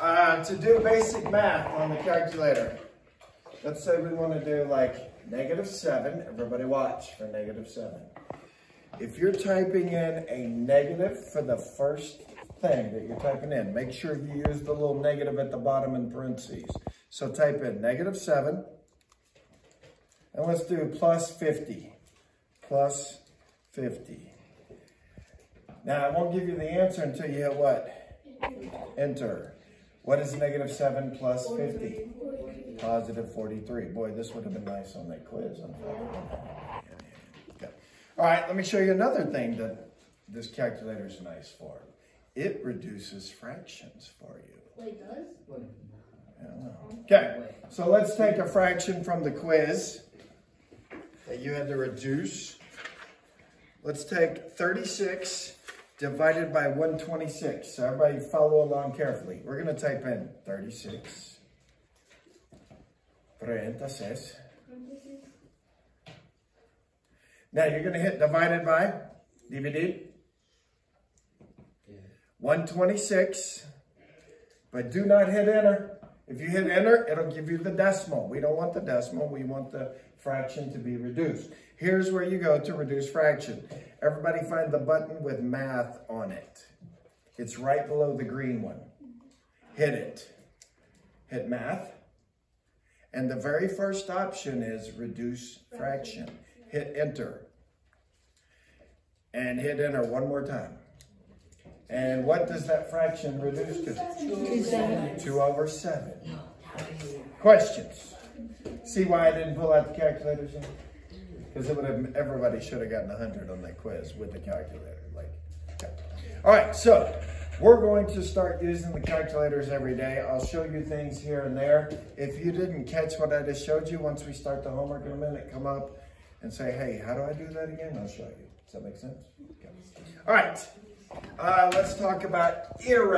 Uh, to do basic math on the calculator, let's say we want to do like negative 7. Everybody watch for negative 7. If you're typing in a negative for the first thing that you're typing in, make sure you use the little negative at the bottom in parentheses. So type in negative 7, and let's do plus 50. Plus 50. Now, I won't give you the answer until you hit what? Enter. What is negative 7 plus 50? Positive 43. Boy, this would have been nice on that quiz. Okay. All right, let me show you another thing that this calculator is nice for. It reduces fractions for you. Wait, does? Okay, so let's take a fraction from the quiz that you had to reduce. Let's take 36 divided by 126. So everybody follow along carefully. We're going to type in 36 parentheses. Now you're going to hit divided by, divided, 126, but do not hit enter. If you hit enter, it'll give you the decimal. We don't want the decimal. We want the fraction to be reduced. Here's where you go to reduce fraction. Everybody find the button with math on it. It's right below the green one. Hit it. Hit math. And the very first option is reduce fraction. Hit enter. And hit enter one more time. And what does that fraction reduce to? 2 over 7. Questions? See why I didn't pull out the calculators? Because it would have, everybody should have gotten 100 on that quiz with the calculator. Like. All right, so we're going to start using the calculators every day. I'll show you things here and there. If you didn't catch what I just showed you, once we start the homework in a minute, come up and say, hey, how do I do that again? I'll show you. Does that make sense? Okay. All right. Uh, let's talk about irrational.